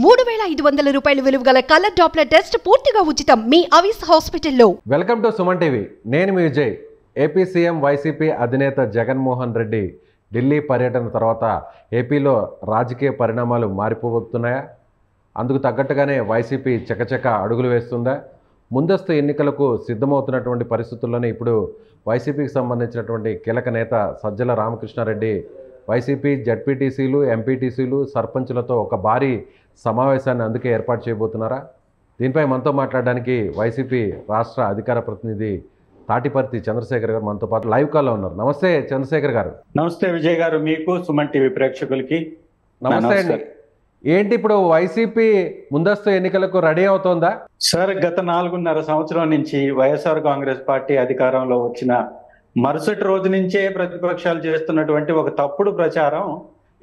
మూడు వేల ఐదు వందల రూపాయలు విలువ గల కలర్ డాప్లర్ టెస్ట్ పూర్తిగా ఉచితం మీ అవిస్ హాస్పిటల్లో. Welcome to Suman TV. నేను మీ విజయ్. ఏపీ సీఎం వైసీపీ అధినేత జగన్మోహన్ రెడ్డి ఢిల్లీ పర్యటన తర్వాత ఏపీలో రాజకీయ పరిణామాలు మారిపోతున్నాయా? అందుకు తగ్గట్టుగానే వైసీపీ చకచక అడుగులు వేస్తుందా? ముందస్తు ఎన్నికలకు సిద్ధమవుతున్నటువంటి పరిస్థితుల్లోనే ఇప్పుడు వైసీపీకి సంబంధించినటువంటి కీలక నేత సజ్జల రామకృష్ణారెడ్డి వైసీపీ జడ్పీటీసీలు ఎంపీటీసీలు సర్పంచులతో ఒక భారీ సమావేశాన్ని అందుకే ఏర్పాటు చేయబోతున్నారా? దీనిపై మనతో మాట్లాడడానికి వైసీపీ రాష్ట్ర అధికార ప్రతినిధి తాటిపర్తి చంద్రశేఖర్ గారు మనతో పాటు లైవ్ కాల్లో ఉన్నారు. నమస్తే చంద్రశేఖర్ గారు. నమస్తే విజయ్ గారు మీకు సుమన్ టీవీ ప్రేక్షకులకి. నమస్తే అండి. ఏంటి ఇప్పుడు వైసీపీ ముందస్తు ఎన్నికలకు రెడీ అవుతోందా? సార్ గత నాలుగున్నర సంవత్సరం నుంచి వైఎస్ఆర్ కాంగ్రెస్ పార్టీ అధికారంలో వచ్చిన మరుసటి రోజు నుంచే ప్రతిపక్షాలు చేస్తున్నటువంటి ఒక తప్పుడు ప్రచారం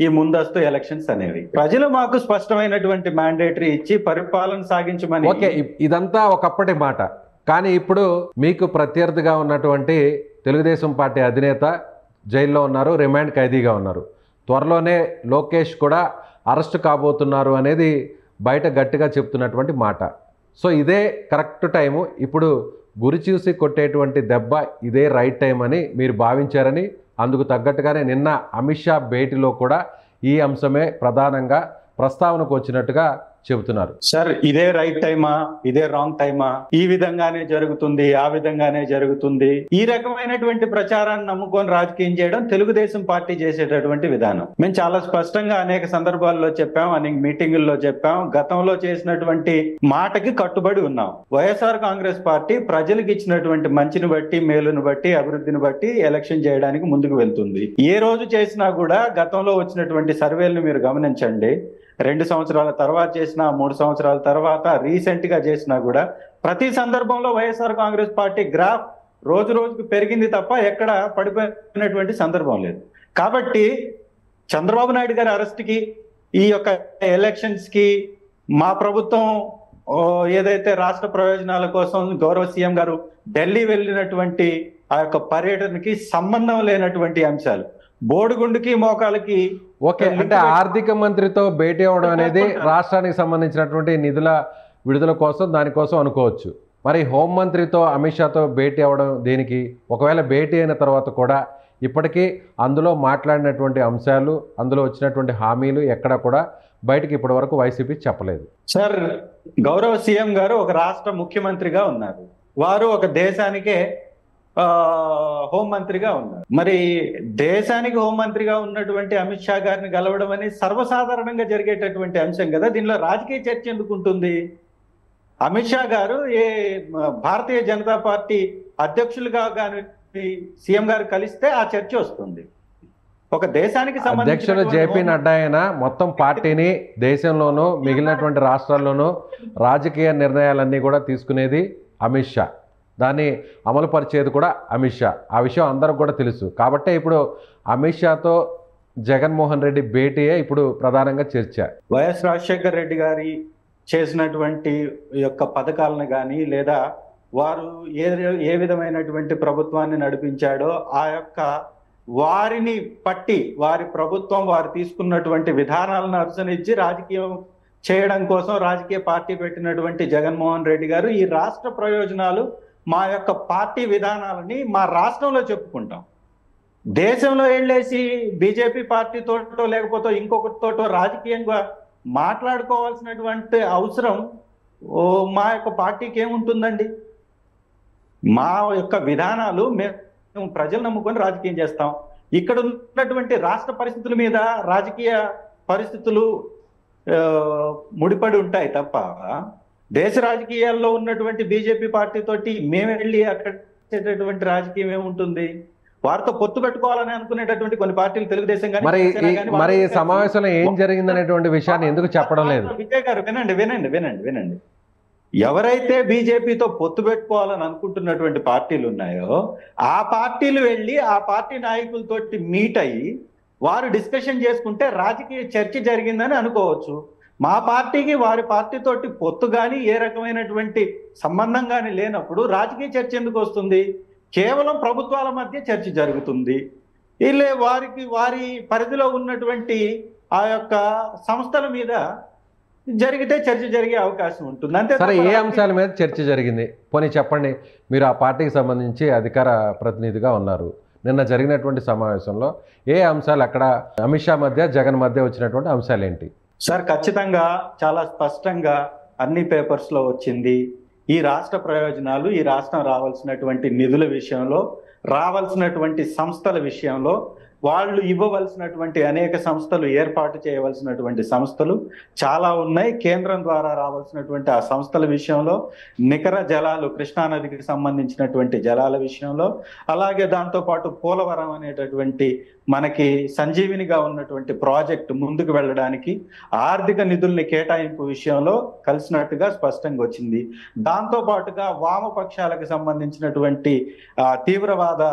ఈ ముందస్తు ఎలక్షన్స్ అనేవి. ప్రజలు మాకు స్పష్టమైనటువంటి మ్యాండేటరీ ఇచ్చి పరిపాలన సాగించమని ఓకే ఇదంతా ఒకప్పటి మాట. కానీ ఇప్పుడు మీకు ప్రత్యర్థిగా ఉన్నటువంటి తెలుగుదేశం పార్టీ అధినేత జైల్లో ఉన్నారు రిమాండ్ ఖైదీగా ఉన్నారు. త్వరలోనే లోకేష్ కూడా అరెస్ట్ కాబోతున్నారు అనేది బయట గట్టిగా చెప్తున్నటువంటి మాట. సో ఇదే కరెక్ట్ టైము. ఇప్పుడు గురి చూసి కొట్టేటువంటి దెబ్బ ఇదే రైట్ టైం అని మీరు భావించారని అందుకు తగ్గట్టుగానే నిన్న అమిత్ షా భేటీలో కూడా ఈ అంశమే ప్రధానంగా ప్రస్తావనకు వచ్చినట్టుగా చెబుతున్నారు. సార్ ఇదే రైట్ టైమా ఇదే రాంగ్ టైమా ఈ విధంగానే జరుగుతుంది ఆ విధంగానే జరుగుతుంది. ఈ రకమైనటువంటి ప్రచారాన్ని నమ్ముకొని రాజకీయం చేయడం తెలుగుదేశం పార్టీ చేసేటటువంటి విధానం. మేము చాలా స్పష్టంగా అనేక సందర్భాల్లో చెప్పాం అనేక మీటింగుల్లో చెప్పాం. గతంలో చేసినటువంటి మాటకి కట్టుబడి ఉన్నాం. వైఎస్ఆర్ కాంగ్రెస్ పార్టీ ప్రజలకు ఇచ్చినటువంటి మంచిని బట్టి మేలును బట్టి అభివృద్ధిని బట్టి ఎలక్షన్ చేయడానికి ముందుకు వెళ్తుంది. ఏ రోజు చేసినా కూడా గతంలో వచ్చినటువంటి సర్వేలను మీరు గమనించండి. రెండు సంవత్సరాల తర్వాత చేసిన మూడు సంవత్సరాల తర్వాత రీసెంట్గా చేసినా కూడా ప్రతి సందర్భంలో వైఎస్ఆర్ కాంగ్రెస్ పార్టీ గ్రాఫ్ రోజు రోజుకు పెరిగింది తప్ప ఎక్కడ పడిపోయినటువంటి సందర్భం లేదు. కాబట్టి చంద్రబాబు నాయుడు గారి అరెస్ట్కి ఈ యొక్క ఎలక్షన్స్కి మా ప్రభుత్వం ఏదైతే రాష్ట్ర ప్రయోజనాల కోసం గౌరవ సీఎం గారు ఢిల్లీ వెళ్ళినటువంటి ఆ యొక్క పర్యటనకి సంబంధం లేనటువంటి అంశాలు. బోడిగుండుకి మోకాలకి ఓకే అంటే ఆర్థిక మంత్రితో భేటీ అవ్వడం అనేది రాష్ట్రానికి సంబంధించినటువంటి నిధుల విడుదల కోసం దానికోసం అనుకోవచ్చు. మరి హోంమంత్రితో అమిత్ షాతో భేటీ అవ్వడం దేనికి ఒకవేళ భేటీ అయిన తర్వాత కూడా ఇప్పటికీ అందులో మాట్లాడినటువంటి అంశాలు అందులో వచ్చినటువంటి హామీలు ఎక్కడ కూడా బయటికి ఇప్పటి వరకు వైసీపీ చెప్పలేదు. సార్ గౌరవ సీఎం గారు ఒక రాష్ట్ర ముఖ్యమంత్రిగా ఉన్నారు. వారు ఒక దేశానికే హోంమంత్రిగా ఉన్నారు. మరి దేశానికి హోంమంత్రిగా ఉన్నటువంటి అమిత్ షా గారిని గెలవడం అనేది సర్వసాధారణంగా జరిగేటటువంటి అంశం కదా. దీనిలో రాజకీయ చర్చ ఎందుకు ఉంటుంది? అమిత్ షా గారు ఏ భారతీయ జనతా పార్టీ అధ్యక్షులుగా కానీ సీఎం గారు కలిస్తే ఆ చర్చ వస్తుంది. ఒక దేశానికి అధ్యక్షుడు జేపీ నడ్డా అయినా మొత్తం పార్టీని దేశంలోనూ మిగిలినటువంటి రాష్ట్రాల్లోనూ రాజకీయ నిర్ణయాలన్నీ కూడా తీసుకునేది అమిత్ షా. దాన్ని అమలు పరిచేది కూడా అమిత్ షా. ఆ విషయం అందరికి కూడా తెలుసు. కాబట్టే ఇప్పుడు అమిత్ షాతో జగన్మోహన్ రెడ్డి భేటీయే ఇప్పుడు ప్రధానంగా చర్చ. వైఎస్ రాజశేఖర్ రెడ్డి గారి చేసినటువంటి యొక్క పథకాలను కానీ లేదా వారు ఏ ఏ విధమైనటువంటి ప్రభుత్వాన్ని నడిపించాడో ఆ యొక్క వారిని పట్టి వారి ప్రభుత్వం వారు తీసుకున్నటువంటి విధానాలను అనుసరించి రాజకీయం చేయడం కోసం రాజకీయ పార్టీ పెట్టినటువంటి జగన్మోహన్ రెడ్డి గారు ఈ రాష్ట్ర ప్రయోజనాలు మా యొక్క పార్టీ విధానాలని మా రాష్ట్రంలో చెప్పుకుంటాం. దేశంలో వెళ్ళేసి బీజేపీ పార్టీతోటో లేకపోతే ఇంకొకరితోటో రాజకీయంగా మాట్లాడుకోవాల్సినటువంటి అవసరం ఓ మా యొక్క పార్టీకి ఏముంటుందండి? మా యొక్క విధానాలు మేము ప్రజలు నమ్ముకొని రాజకీయం చేస్తాం. ఇక్కడ ఉన్నటువంటి రాష్ట్ర పరిస్థితుల మీద రాజకీయ పరిస్థితులు ముడిపడి ఉంటాయి తప్ప దేశ రాజకీయాల్లో ఉన్నటువంటి బీజేపీ పార్టీ తోటి మేము వెళ్ళి అక్కడ చేసేటటువంటి రాజకీయం ఏముంటుంది? వారితో పొత్తు పెట్టుకోవాలని అనుకునేటటువంటి కొన్ని పార్టీలు తెలుగుదేశం కానీ మరి మరి సమావేశంలో ఏం జరిగిందనేటువంటి విషయాన్ని ఎందుకు చెప్పడం లేదు? విజయ్ గారు వినండి వినండి వినండి వినండి. ఎవరైతే బీజేపీతో పొత్తు పెట్టుకోవాలని అనుకుంటున్నటువంటి పార్టీలు ఉన్నాయో ఆ పార్టీలు వెళ్ళి ఆ పార్టీ నాయకులతోటి మీట్ అయ్యి వారు డిస్కషన్ చేసుకుంటే రాజకీయ చర్చ జరిగిందని అనుకోవచ్చు. మా పార్టీకి వారి పార్టీతోటి పొత్తు కానీ ఏ రకమైనటువంటి సంబంధం కానీ లేనప్పుడు రాజకీయ చర్చ ఎందుకు వస్తుంది? కేవలం ప్రభుత్వాల మధ్య చర్చ జరుగుతుంది. వీళ్ళే వారికి వారి పరిధిలో ఉన్నటువంటి ఆ యొక్క సంస్థల మీద జరిగితే చర్చ జరిగే అవకాశం ఉంటుంది. అంతే సరే ఏ అంశాల మీద చర్చ జరిగింది? పోనీ చెప్పండి మీరు ఆ పార్టీకి సంబంధించి అధికార ప్రతినిధిగా ఉన్నారు. నిన్న జరిగినటువంటి సమావేశంలో ఏ అంశాలు అక్కడ అమిత్ షా మధ్య జగన్ మధ్య వచ్చినటువంటి అంశాలు ఏంటి సార్ ఖచ్చితంగా చాలా స్పష్టంగా అన్ని పేపర్స్లో వచ్చింది. ఈ రాష్ట్ర ప్రయోజనాలు ఈ రాష్ట్రం రావాల్సినటువంటి నిధుల విషయంలో రావాల్సినటువంటి సంస్థల విషయంలో వాళ్ళు ఇవ్వవలసినటువంటి అనేక సంస్థలు ఏర్పాటు చేయవలసినటువంటి సంస్థలు చాలా ఉన్నాయి. కేంద్రం ద్వారా రావాల్సినటువంటి ఆ సంస్థల విషయంలో నికర జలాలు కృష్ణానదికి సంబంధించినటువంటి జలాల విషయంలో అలాగే దాంతోపాటు పోలవరం అనేటటువంటి మనకి సంజీవినిగా ఉన్నటువంటి ప్రాజెక్టు ముందుకు వెళ్ళడానికి ఆర్థిక నిధుల్ని కేటాయింపు విషయంలో కలిసినట్టుగా స్పష్టంగా వచ్చింది. దాంతో పాటుగా వామపక్షాలకు సంబంధించినటువంటి తీవ్రవాద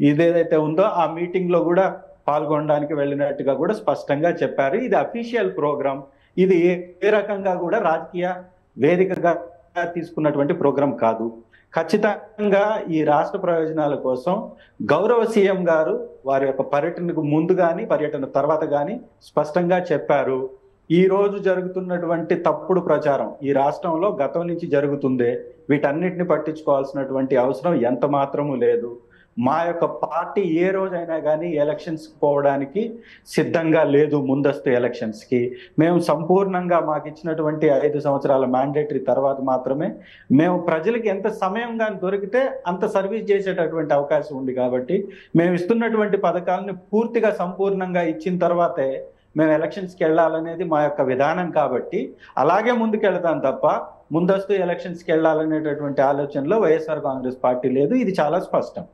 ఇదేదైతే ఉందో ఆ మీటింగ్లో కూడా పాల్గొనడానికి వెళ్ళినట్టుగా కూడా స్పష్టంగా చెప్పారు. ఇది అఫీషియల్ ప్రోగ్రామ్ ఇది ఏ- ఏ రకంగా కూడా రాజకీయ వేదికగా తీసుకున్నటువంటి ప్రోగ్రాం కాదు. ఖచ్చితంగా ఈ రాష్ట్ర ప్రయోజనాల కోసం గౌరవ సీఎం గారు వారి యొక్క పర్యటనకు ముందు కానీ పర్యటన తర్వాత కానీ స్పష్టంగా చెప్పారు. ఈ రోజు జరుగుతున్నటువంటి తప్పుడు ప్రచారం ఈ రాష్ట్రంలో గతం నుంచి జరుగుతుందే. వీటన్నిటిని పట్టించుకోవాల్సినటువంటి అవసరం ఎంత మాత్రము లేదు. మా యొక్క పార్టీ ఏ రోజైనా కానీ ఎలక్షన్స్ పోవడానికి సిద్ధంగా లేదు ముందస్తు ఎలక్షన్స్కి మేము సంపూర్ణంగా మాకు ఇచ్చినటువంటి ఐదు సంవత్సరాల మ్యాండేటరీ తర్వాత మాత్రమే మేము ప్రజలకి ఎంత సమయం కానీ దొరికితే అంత సర్వీస్ చేసేటటువంటి అవకాశం ఉంది కాబట్టి మేము ఇస్తున్నటువంటి పథకాలను పూర్తిగా సంపూర్ణంగా ఇచ్చిన తర్వాతే మేము ఎలక్షన్స్కి వెళ్ళాలనేది మా యొక్క విధానం కాబట్టి అలాగే ముందుకెళ్తాం తప్ప ముందస్తు ఎలక్షన్స్కి వెళ్ళాలనేటటువంటి ఆలోచనలో వైఎస్ఆర్ కాంగ్రెస్ పార్టీ లేదు. ఇది చాలా స్పష్టం.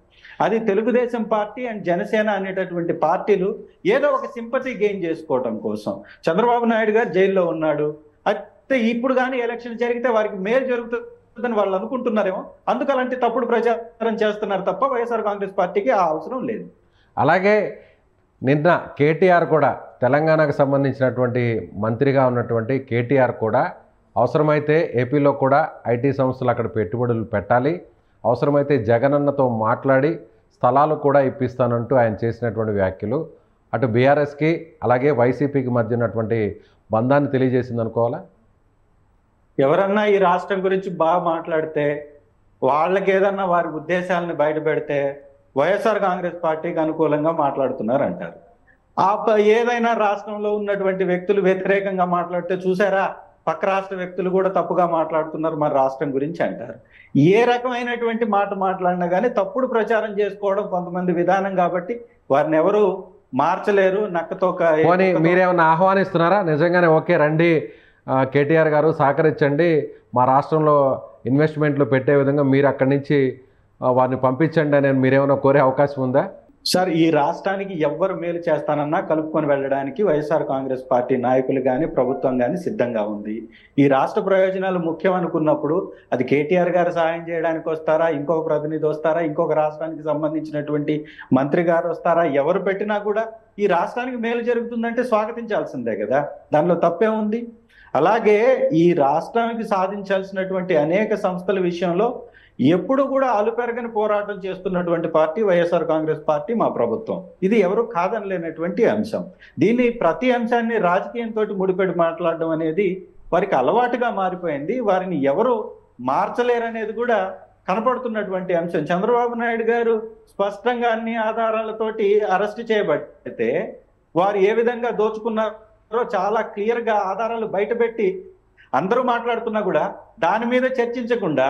అది తెలుగుదేశం పార్టీ అండ్ జనసేన అనేటటువంటి పార్టీలు ఏదో ఒక సింపతి గెయిన్ చేసుకోవటం కోసం. చంద్రబాబు నాయుడు గారు జైల్లో ఉన్నాడు. అయితే ఇప్పుడు కానీ ఎలక్షన్ జరిగితే వారికి మేలు జరుగుతుందని వాళ్ళు అనుకుంటున్నారేమో. అందుకు అలాంటి తప్పుడు ప్రచారం చేస్తున్నారు తప్ప వైఎస్ఆర్ కాంగ్రెస్ పార్టీకి ఆ అవసరం లేదు. అలాగే నిన్న కేటీఆర్ కూడా తెలంగాణకు సంబంధించినటువంటి మంత్రిగా ఉన్నటువంటి కేటీఆర్ కూడా అవసరమైతే ఏపీలో కూడా ఐటీ సంస్థలు అక్కడ పెట్టుబడులు పెట్టాలి. అవసరమైతే జగనన్నతో మాట్లాడి స్థలాలు కూడా ఇప్పిస్తానంటూ ఆయన చేసినటువంటి వ్యాఖ్యలు. అటు బీఆర్ఎస్కి అలాగే వైసీపీకి మధ్య ఉన్నటువంటి బంధాన్ని తెలియజేసింది అనుకోవాలా ఎవరన్నా ఈ రాష్ట్రం గురించి బాగా మాట్లాడితే వాళ్ళకి ఏదన్నా వారి ఉద్దేశాలను బయట పెడితే వైఎస్ఆర్ కాంగ్రెస్ పార్టీకి అనుకూలంగా మాట్లాడుతున్నారు అంటారు ఆ ఏదైనా రాష్ట్రంలో ఉన్నటువంటి వ్యక్తులు వ్యతిరేకంగా మాట్లాడితే చూసారా? పక్క రాష్ట్ర వ్యక్తులు కూడా తప్పుగా మాట్లాడుతున్నారు మన రాష్ట్రం గురించి అంటారు. ఏ రకమైనటువంటి మాట మాట్లాడినా కానీ తప్పుడు ప్రచారం చేసుకోవడం కొంతమంది విధానం కాబట్టి వారిని ఎవరు మార్చలేరు నక్కతో మీరేమన్నా ఆహ్వానిస్తున్నారా? నిజంగానే ఓకే రండి. కేటీఆర్ గారు సహకరించండి. మా రాష్ట్రంలో ఇన్వెస్ట్మెంట్లు పెట్టే విధంగా మీరు అక్కడి నుంచి వారిని పంపించండి అని మీరేమైనా కోరే అవకాశం ఉందా? సార్ ఈ రాష్ట్రానికి ఎవ్వరు మేలు చేస్తానన్నా కలుపుకొని వెళ్ళడానికి వైఎస్ఆర్ కాంగ్రెస్ పార్టీ నాయకులు కానీ ప్రభుత్వం కానీ సిద్ధంగా ఉంది. ఈ రాష్ట్ర ప్రయోజనాలు ముఖ్యం అనుకున్నప్పుడు అది కేటీఆర్ గారు సహాయం చేయడానికి వస్తారా ఇంకొక ప్రతినిధి వస్తారా ఇంకొక రాష్ట్రానికి సంబంధించినటువంటి మంత్రి గారు వస్తారా ఎవరు పెట్టినా కూడా ఈ రాష్ట్రానికి మేలు జరుగుతుందంటే స్వాగతించాల్సిందే కదా. దానిలో తప్పే ఉంది. అలాగే ఈ రాష్ట్రానికి సాధించాల్సినటువంటి అనేక సంస్థల విషయంలో ఎప్పుడు కూడా అలుపెరగని పోరాటం చేస్తున్నటువంటి పార్టీ వైఎస్ఆర్ కాంగ్రెస్ పార్టీ మా ప్రభుత్వం. ఇది ఎవరు కాదనలేనటువంటి అంశం. దీన్ని ప్రతి అంశాన్ని రాజకీయంతో ముడిపెట్టి మాట్లాడడం అనేది వారికి అలవాటుగా మారిపోయింది. వారిని ఎవరు మార్చలేరనేది కూడా కనపడుతున్నటువంటి అంశం. చంద్రబాబు నాయుడు గారు స్పష్టంగా అన్ని ఆధారాలతోటి అరెస్ట్ చేయబడితే వారు ఏ విధంగా దోచుకున్నారో చాలా క్లియర్గా ఆధారాలు బయటపెట్టి అందరూ మాట్లాడుతున్నా కూడా దాని మీద చర్చించకుండా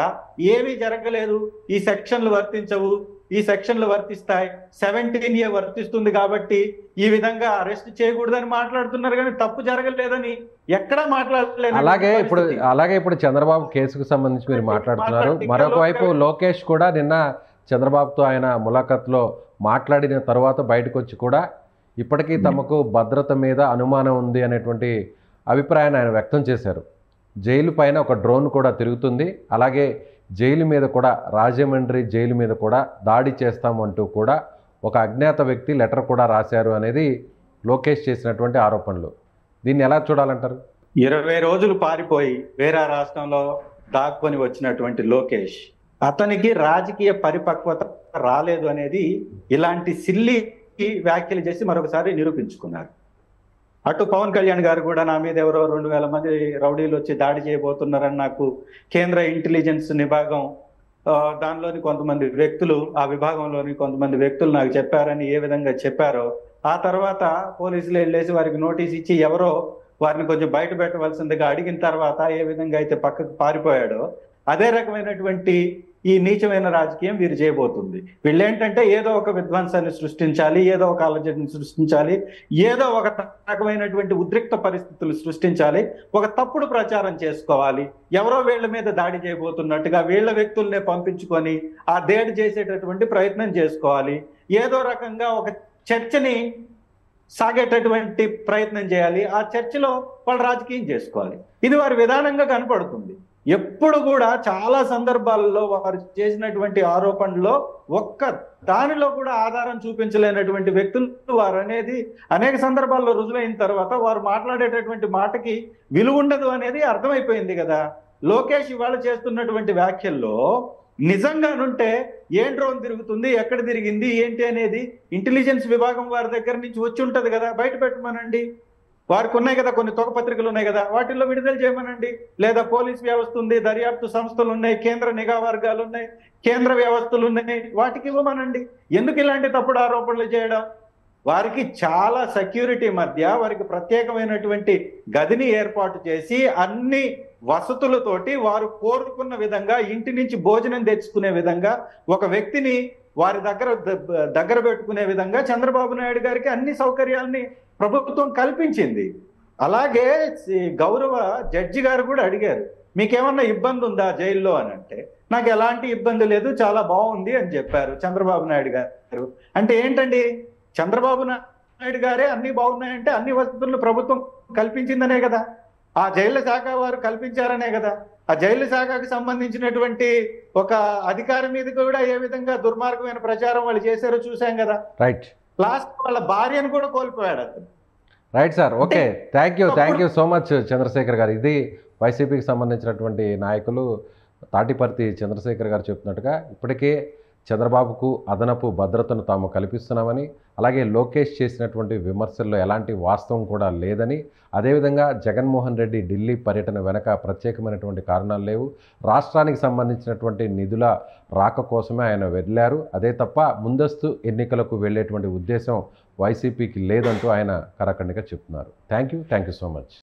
ఏమీ జరగలేదు. ఈ సెక్షన్లు వర్తించవు. ఈ సెక్షన్లు వర్తిస్తాయి. సెవెంటీన్ ఏ వర్తిస్తుంది కాబట్టి ఈ విధంగా అరెస్ట్ చేయకూడదని మాట్లాడుతున్నారు కానీ తప్పు జరగలేదని ఎక్కడా మాట్లాడలేదు అలాగే ఇప్పుడు అలాగే ఇప్పుడు చంద్రబాబు కేసుకు సంబంధించి మీరు మాట్లాడుతున్నారు. మరొక వైపు లోకేష్ కూడా నిన్న చంద్రబాబుతో ఆయన ములాఖత్లో మాట్లాడిన తర్వాత బయటకు వచ్చి కూడా ఇప్పటికీ తమకు భద్రత మీద అనుమానం ఉంది అనేటువంటి అభిప్రాయాన్ని ఆయన వ్యక్తం చేశారు. జైలు పైన ఒక డ్రోన్ కూడా తిరుగుతుంది. అలాగే జైలు మీద కూడా రాజమండ్రి జైలు మీద కూడా దాడి చేస్తామంటూ కూడా ఒక అజ్ఞాత వ్యక్తి లెటర్ కూడా రాశారు అనేది లోకేష్ చేసినటువంటి ఆరోపణలు. దీన్ని ఎలా చూడాలంటారు? ఇరవై రోజులు పారిపోయి వేరే రాష్ట్రంలో దాక్కొని వచ్చినటువంటి లోకేష్ అతనికి రాజకీయ పరిపక్వత రాలేదు అనేది ఇలాంటి సిల్లి వ్యాఖ్యలు చేసి మరొకసారి నిరూపించుకున్నారు. అటు పవన్ కళ్యాణ్ గారు కూడా నా మీద ఎవరో రెండు వేల మంది రౌడీలు వచ్చి దాడి చేయబోతున్నారని నాకు కేంద్ర ఇంటెలిజెన్స్ విభాగం దానిలోని కొంతమంది వ్యక్తులు ఆ విభాగంలోని కొంతమంది వ్యక్తులు నాకు చెప్పారని ఏ విధంగా చెప్పారో ఆ తర్వాత పోలీసులు వెళ్ళేసి వారికి నోటీస్ ఇచ్చి ఎవరో వారిని కొంచెం బయట పెట్టవలసిందిగా అడిగిన తర్వాత ఏ విధంగా అయితే పక్కకు పారిపోయాడో అదే రకమైనటువంటి ఈ నీచమైన రాజకీయం వీరు చేయబోతుంది. వీళ్ళేంటంటే ఏదో ఒక విధ్వంసాన్ని సృష్టించాలి ఏదో ఒక అలజడిని సృష్టించాలి ఏదో ఒక రకమైనటువంటి ఉద్రిక్త పరిస్థితులు సృష్టించాలి ఒక తప్పుడు ప్రచారం చేసుకోవాలి ఎవరో వీళ్ళ మీద దాడి చేయబోతున్నట్టుగా వీళ్ళ వ్యక్తుల్నే పంపించుకొని ఆ దేడి చేసేటటువంటి ప్రయత్నం చేసుకోవాలి. ఏదో రకంగా ఒక చర్చని సాగేటటువంటి ప్రయత్నం చేయాలి. ఆ చర్చలో వాళ్ళు రాజకీయం చేసుకోవాలి. ఇది వారి విధానంగా కనపడుతుంది. ఎప్పుడు కూడా చాలా సందర్భాల్లో వారు చేసినటువంటి ఆరోపణలో ఒక్క దానిలో కూడా ఆధారం చూపించలేనటువంటి వ్యక్తులు వారు అనేది అనేక సందర్భాల్లో రుజువైన తర్వాత వారు మాట్లాడేటటువంటి మాటకి విలువ ఉండదు అనేది అర్థమైపోయింది కదా. లోకేష్ ఇవాళ చేస్తున్నటువంటి వ్యాఖ్యల్లో నిజంగానుంటే ఏం డ్రోన్ తిరుగుతుంది ఎక్కడ తిరిగింది ఏంటి అనేది ఇంటెలిజెన్స్ విభాగం వారి దగ్గర నుంచి వచ్చి ఉంటుంది కదా. బయట పెట్టమనండి. వారికి ఉన్నాయి కదా కొన్ని తొగపత్రికలు ఉన్నాయి కదా? వాటిల్లో విడుదల చేయమనండి. లేదా పోలీస్ వ్యవస్థ ఉంది దర్యాప్తు సంస్థలు ఉన్నాయి కేంద్ర నిఘా వర్గాలు ఉన్నాయి కేంద్ర వ్యవస్థలు ఉన్నాయి. వాటికి ఇవ్వమనండి. ఎందుకు ఇలాంటి తప్పుడు ఆరోపణలు చేయడం? వారికి చాలా సెక్యూరిటీ మధ్య వారికి ప్రత్యేకమైనటువంటి గదిని ఏర్పాటు చేసి అన్ని వసతులతోటి వారు కోరుకున్న విధంగా ఇంటి నుంచి భోజనం తెచ్చుకునే విధంగా ఒక వ్యక్తిని వారి దగ్గర ద- దగ్గర పెట్టుకునే విధంగా చంద్రబాబు నాయుడు గారికి అన్ని సౌకర్యాల్ని ప్రభుత్వం కల్పించింది. అలాగే గౌరవ జడ్జి గారు కూడా అడిగారు మీకేమన్నా ఇబ్బంది ఉందా జైల్లో? అని అంటే నాకు ఎలాంటి ఇబ్బంది లేదు చాలా బాగుంది అని చెప్పారు చంద్రబాబు నాయుడు గారు. అంటే ఏంటండి? చంద్రబాబు నాయుడు గారే అన్ని బాగున్నాయంటే అన్ని వసతులను ప్రభుత్వం కల్పించిందనే కదా. ఆ జైళ్ళ శాఖ వారు కల్పించారనే కదా. ఆ జైలు శాఖకు సంబంధించినటువంటి ఒక అధికారి మీద కూడా ఏ విధంగా దుర్మార్గమైన ప్రచారం వాళ్ళు చేశారో చూసాం కదా. రైట్ లాస్ట్ వాళ్ళ భార్యను కూడా కోల్పోయాడు అతను. Right sir okay thank you thank you so much Chandrasekhar garu. ఇది వైసీపీకి సంబంధించినటువంటి నాయకులు తాటిపర్తి చంద్రశేఖర్ గారు చెప్తున్నట్టుగా ఇప్పటికే చంద్రబాబుకు అదనపు భద్రతను తాము కల్పిస్తున్నామని అలాగే లోకేష్ చేసినటువంటి విమర్శల్లో ఎలాంటి వాస్తవం కూడా లేదని అదేవిధంగా జగన్మోహన్ రెడ్డి ఢిల్లీ పర్యటన వెనక ప్రత్యేకమైనటువంటి కారణాలు లేవు. రాష్ట్రానికి సంబంధించినటువంటి నిధుల రాక కోసమే ఆయన వెళ్ళారు. అదే తప్ప ముందస్తు ఎన్నికలకు వెళ్ళేటువంటి ఉద్దేశం వైసీపీకి లేదంటూ ఆయన కరాఖండిగా చెప్తున్నారు. Thank you. Thank you so much.